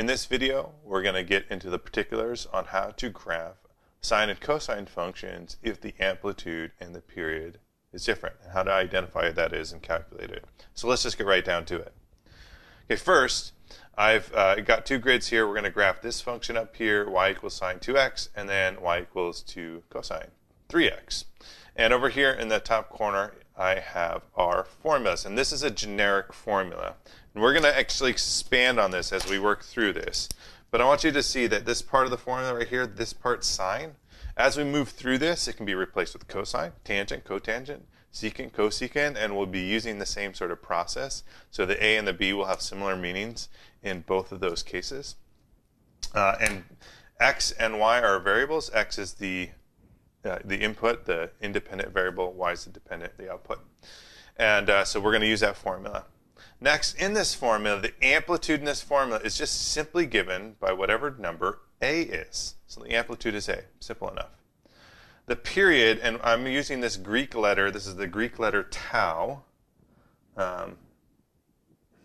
In this video, we're going to get into the particulars on how to graph sine and cosine functions if the amplitude and the period is different, and how to identify what that is and calculate it. So let's just get right down to it. Okay, first, I've uh, got two grids here. We're going to graph this function up here, y equals sine 2x, and then y equals 2 cosine 3x. And over here in the top corner, I have our formulas. And this is a generic formula. And we're going to actually expand on this as we work through this. But I want you to see that this part of the formula right here, this part sine, as we move through this, it can be replaced with cosine, tangent, cotangent, secant, cosecant, and we'll be using the same sort of process. So the A and the B will have similar meanings in both of those cases. Uh, and x and y are variables. x is the uh, the input, the independent variable, y is the dependent, the output. And uh, so we're going to use that formula. Next, in this formula, the amplitude in this formula is just simply given by whatever number a is. So the amplitude is a, simple enough. The period, and I'm using this Greek letter, this is the Greek letter tau. Um,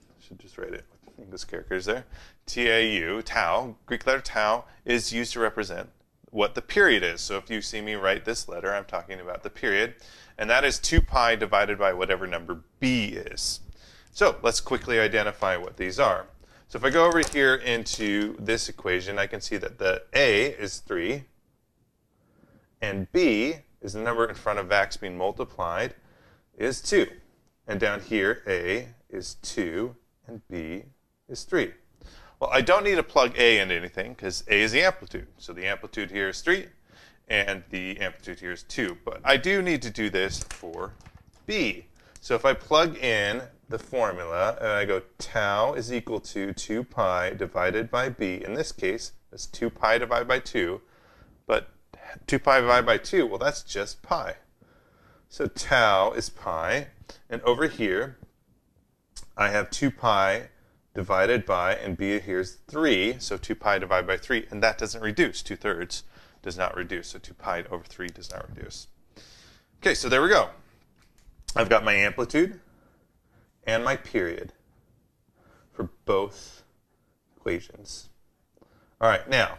I should just write it with English characters there. T-A-U, tau, Greek letter tau, is used to represent what the period is. So if you see me write this letter, I'm talking about the period. And that is 2 pi divided by whatever number b is. So let's quickly identify what these are. So if I go over here into this equation, I can see that the a is 3, and b is the number in front of x being multiplied, is 2. And down here, a is 2, and b is 3. Well, I don't need to plug A into anything because A is the amplitude. So the amplitude here is 3 and the amplitude here is 2. But I do need to do this for B. So if I plug in the formula and I go tau is equal to 2 pi divided by B, in this case, it's 2 pi divided by 2. But 2 pi divided by 2, well, that's just pi. So tau is pi. And over here, I have 2 pi divided by, and b here is 3, so 2 pi divided by 3, and that doesn't reduce. 2 thirds does not reduce, so 2 pi over 3 does not reduce. Okay, so there we go. I've got my amplitude and my period for both equations. All right, now,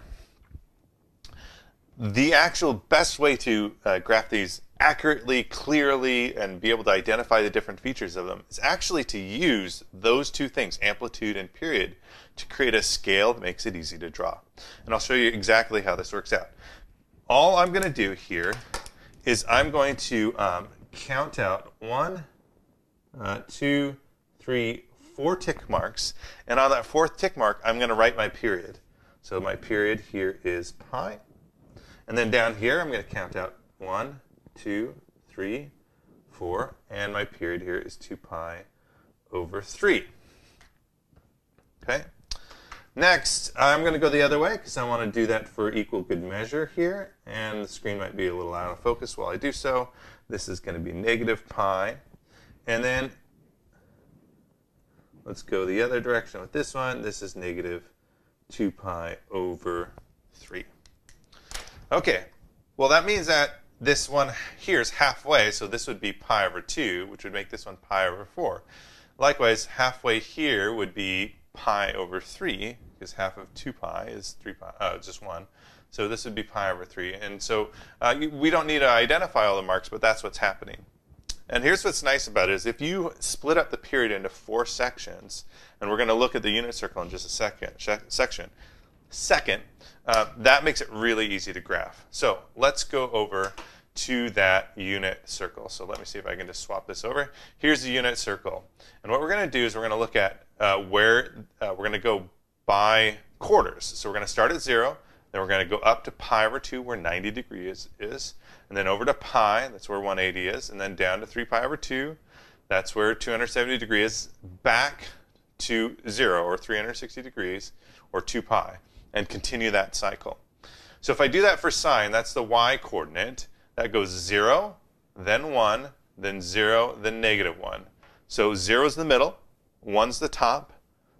the actual best way to uh, graph these accurately, clearly, and be able to identify the different features of them is actually to use those two things, amplitude and period, to create a scale that makes it easy to draw. And I'll show you exactly how this works out. All I'm going to do here is I'm going to um, count out one, uh, two, three, four tick marks. And on that fourth tick mark, I'm going to write my period. So my period here is pi. And then down here, I'm going to count out one, two, three, four, and my period here is 2 pi over 3. Okay? Next, I'm going to go the other way because I want to do that for equal good measure here. And the screen might be a little out of focus while I do so. This is going to be negative pi. And then let's go the other direction with this one. This is negative 2 pi over 3. Okay, well that means that this one here is halfway, so this would be pi over 2, which would make this one pi over 4. Likewise, halfway here would be pi over 3, because half of 2 pi is 3 pi, oh, just 1. So this would be pi over 3. And so uh, we don't need to identify all the marks, but that's what's happening. And here's what's nice about it is if you split up the period into four sections, and we're going to look at the unit circle in just a second, section, second, uh, that makes it really easy to graph. So let's go over to that unit circle. So let me see if I can just swap this over. Here's the unit circle. And what we're going to do is we're going to look at uh, where uh, we're going to go by quarters. So we're going to start at 0, then we're going to go up to pi over 2 where 90 degrees is, and then over to pi, that's where 180 is, and then down to 3 pi over 2, that's where 270 degrees is, back to 0 or 360 degrees or 2 pi and continue that cycle. So if I do that for sine, that's the y coordinate. That goes 0, then 1, then 0, then negative 1. So 0 is the middle, 1's the top,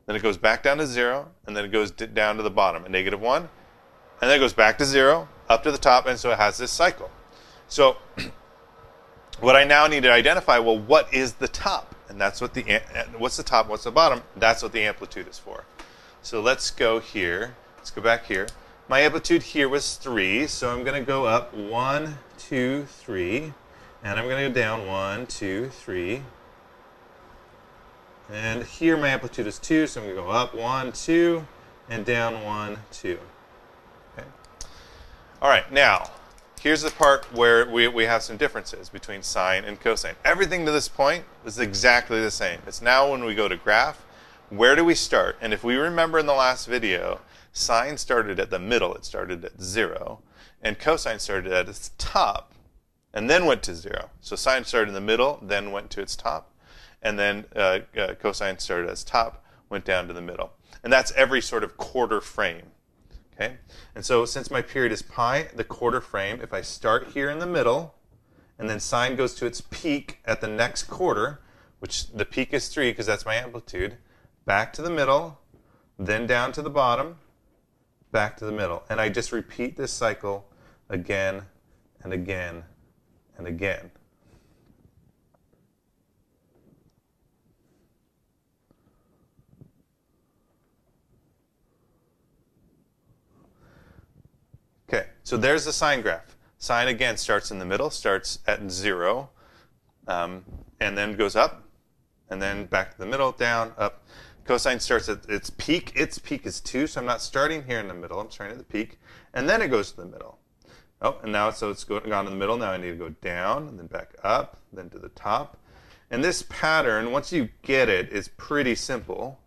then it goes back down to 0, and then it goes down to the bottom, a negative 1, and then it goes back to 0, up to the top, and so it has this cycle. So what I now need to identify, well, what is the top? And that's what the, what's the top, what's the bottom? That's what the amplitude is for. So let's go here. Let's go back here. My amplitude here was 3, so I'm going to go up 1, 2, 3. And I'm going to go down 1, 2, 3. And here my amplitude is 2, so I'm going to go up 1, 2, and down 1, 2. Okay. All right, now, here's the part where we, we have some differences between sine and cosine. Everything to this point is exactly the same. It's now when we go to graph, where do we start? And if we remember in the last video, sine started at the middle. It started at 0. And cosine started at its top and then went to 0. So sine started in the middle, then went to its top and then uh, uh, cosine started at its top, went down to the middle. And that's every sort of quarter frame. Okay? And so since my period is pi, the quarter frame, if I start here in the middle, and then sine goes to its peak at the next quarter, which the peak is 3 because that's my amplitude, back to the middle, then down to the bottom, back to the middle. And I just repeat this cycle again and again and again. Okay, so there's the sine graph. Sine again starts in the middle, starts at zero, um, and then goes up, and then back to the middle, down, up. Cosine starts at its peak. Its peak is 2, so I'm not starting here in the middle. I'm starting at the peak, and then it goes to the middle. Oh, and now so it's gone to the middle. Now I need to go down, and then back up, then to the top. And this pattern, once you get it, is pretty simple.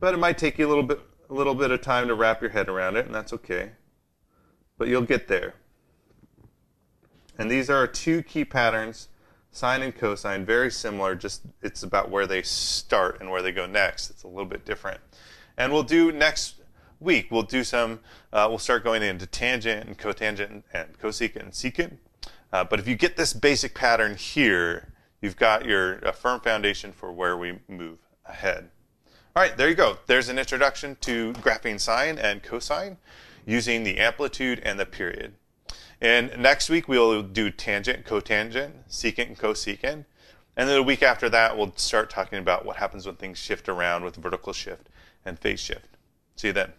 But it might take you a little bit, a little bit of time to wrap your head around it, and that's okay but you'll get there. And these are two key patterns, sine and cosine, very similar, just it's about where they start and where they go next. It's a little bit different. And we'll do next week, we'll do some, uh, we'll start going into tangent and cotangent and cosecant and secant. Uh, but if you get this basic pattern here, you've got your firm foundation for where we move ahead. All right, there you go. There's an introduction to graphing sine and cosine using the amplitude and the period. And next week we'll do tangent, cotangent, secant, and cosecant. And then the week after that we'll start talking about what happens when things shift around with vertical shift and phase shift. See you then.